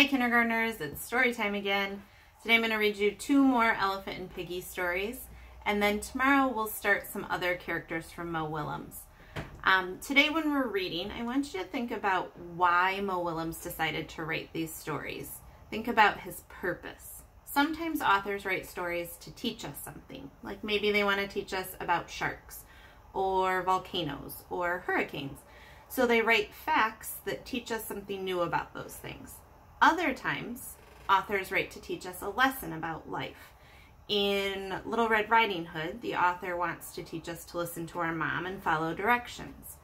Hi kindergartners, it's story time again. Today I'm going to read you two more Elephant and Piggy stories and then tomorrow we'll start some other characters from Mo Willems. Um, today when we're reading, I want you to think about why Mo Willems decided to write these stories. Think about his purpose. Sometimes authors write stories to teach us something, like maybe they want to teach us about sharks or volcanoes or hurricanes. So they write facts that teach us something new about those things. Other times, authors write to teach us a lesson about life. In Little Red Riding Hood, the author wants to teach us to listen to our mom and follow directions.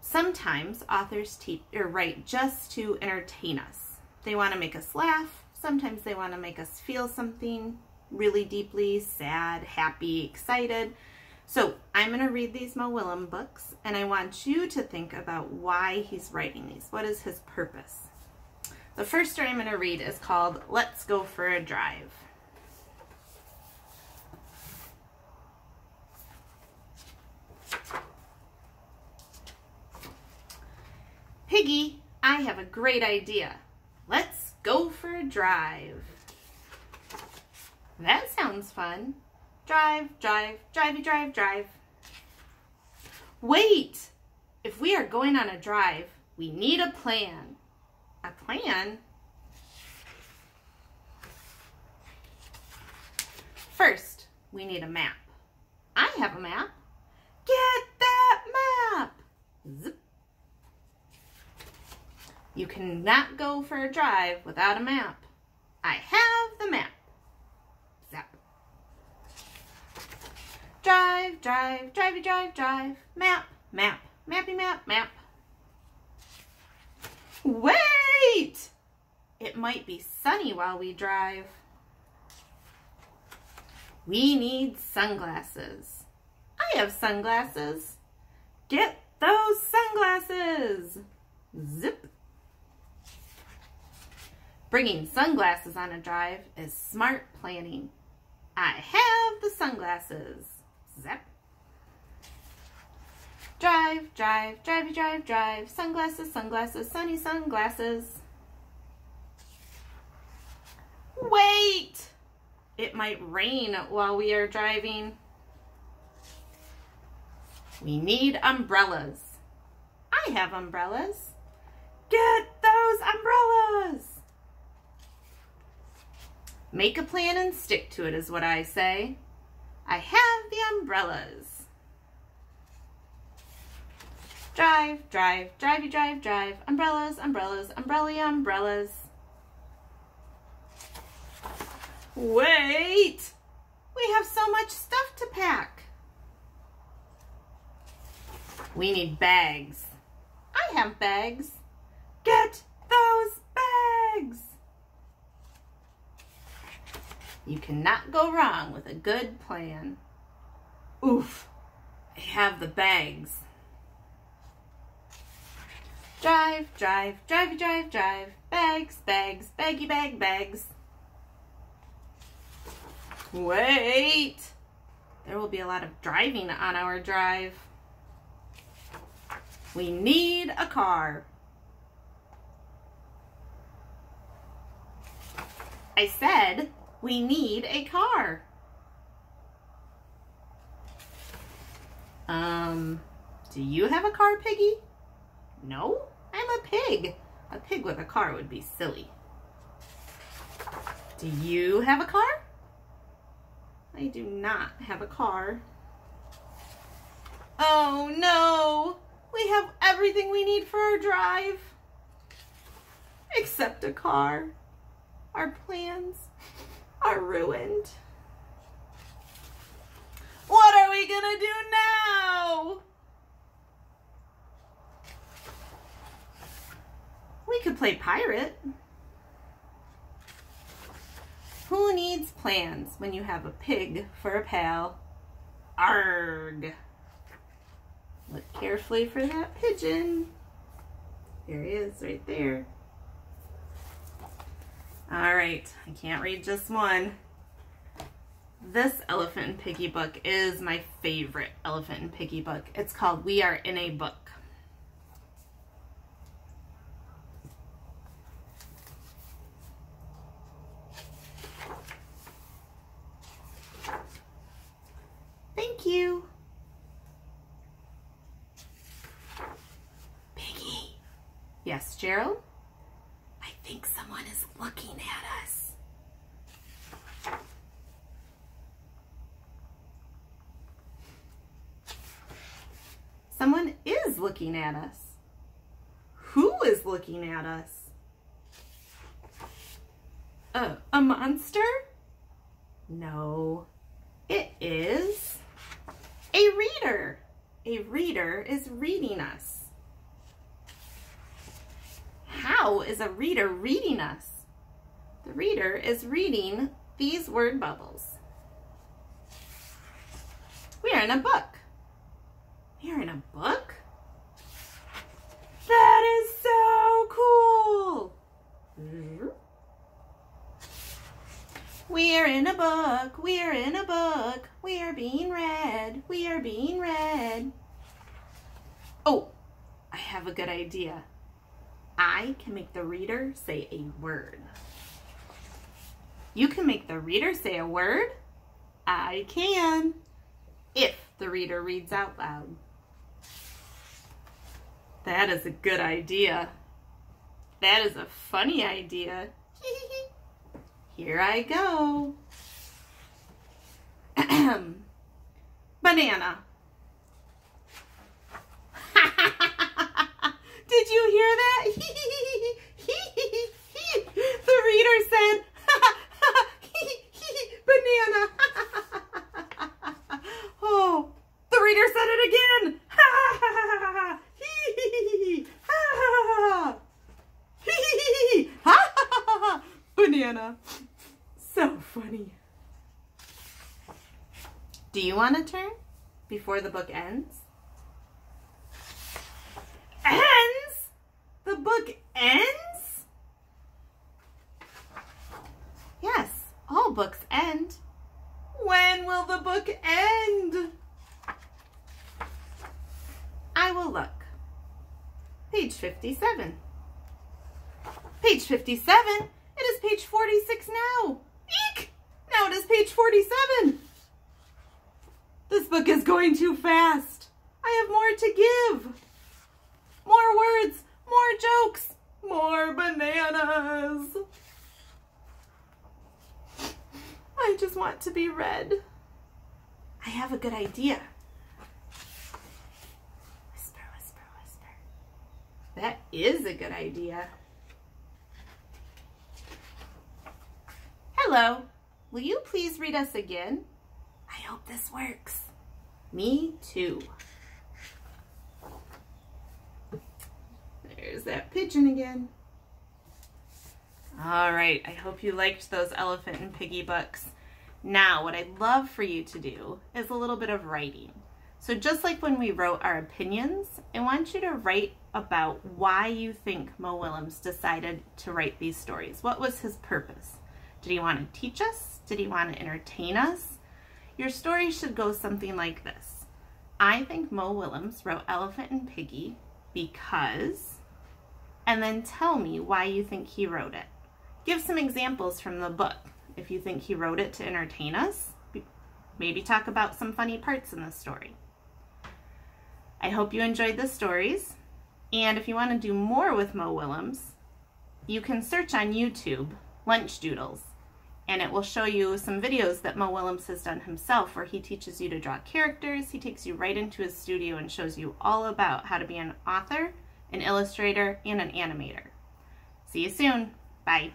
Sometimes authors or write just to entertain us. They want to make us laugh. Sometimes they want to make us feel something really deeply sad, happy, excited. So I'm going to read these Mo Willem books and I want you to think about why he's writing these. What is his purpose? The first story I'm going to read is called Let's Go for a Drive. Piggy, I have a great idea. Let's go for a drive. That sounds fun. Drive, drive, drivey, drive, drive. Wait! If we are going on a drive, we need a plan. A plan? First, we need a map. I have a map. Get that map! Zip. You cannot go for a drive without a map. I have the map. Zap. Drive, drive, drivey, drive, drive. Map, map, mappy, map, map. Wait! It might be sunny while we drive. We need sunglasses. I have sunglasses. Get those sunglasses. Zip. Bringing sunglasses on a drive is smart planning. I have the sunglasses. Zip. Drive, drive, drivey, drive, drive. Sunglasses, sunglasses, sunny sunglasses. Wait! It might rain while we are driving. We need umbrellas. I have umbrellas. Get those umbrellas! Make a plan and stick to it is what I say. I have the umbrellas. Drive, drive, drivey, drive, drive. Umbrellas, umbrellas, umbrella, umbrellas. Wait! We have so much stuff to pack. We need bags. I have bags. Get those bags! You cannot go wrong with a good plan. Oof, I have the bags. Drive, drive, drive, drive, drive. Bags, bags, baggy bag, bags. Wait! There will be a lot of driving on our drive. We need a car. I said we need a car. Um, do you have a car, Piggy? No? I'm a pig. A pig with a car would be silly. Do you have a car? I do not have a car. Oh no! We have everything we need for our drive. Except a car. Our plans are ruined. What are we gonna do now? We play pirate. Who needs plans when you have a pig for a pal? Arg! Look carefully for that pigeon. There he is, right there. All right, I can't read just one. This Elephant and Piggy book is my favorite Elephant and Piggy book. It's called We Are in a Book. You. Piggy. Yes, Gerald? I think someone is looking at us. Someone is looking at us. Who is looking at us? Uh, a monster? No, it is a reader. A reader is reading us. How is a reader reading us? The reader is reading these word bubbles. We are in a book. We are in a book? That is so cool. Hmm? We are in a book. We are in a book. Are being read. We are being read. Oh, I have a good idea. I can make the reader say a word. You can make the reader say a word. I can. If the reader reads out loud. That is a good idea. That is a funny idea. Here I go. Banana. Did you hear that? the reader said, banana. oh, the reader said it again. banana. So funny. Do you want to turn before the book ends? Ends? The book ends? Yes, all books end. When will the book end? I will look. Page 57. Page 57 it is page 46 now. Eek! Now it is page 47. This book is going too fast. I have more to give. More words, more jokes, more bananas. I just want to be read. I have a good idea. Whisper, whisper, whisper. That is a good idea. Hello, will you please read us again? I hope this works. Me too. There's that pigeon again. All right, I hope you liked those elephant and piggy books. Now, what I'd love for you to do is a little bit of writing. So just like when we wrote our opinions, I want you to write about why you think Mo Willems decided to write these stories. What was his purpose? Did he want to teach us? Did he want to entertain us? Your story should go something like this. I think Mo Willems wrote Elephant and Piggy because, and then tell me why you think he wrote it. Give some examples from the book. If you think he wrote it to entertain us, maybe talk about some funny parts in the story. I hope you enjoyed the stories. And if you want to do more with Mo Willems, you can search on YouTube Lunch Doodles and it will show you some videos that Mo Willems has done himself where he teaches you to draw characters. He takes you right into his studio and shows you all about how to be an author, an illustrator, and an animator. See you soon. Bye.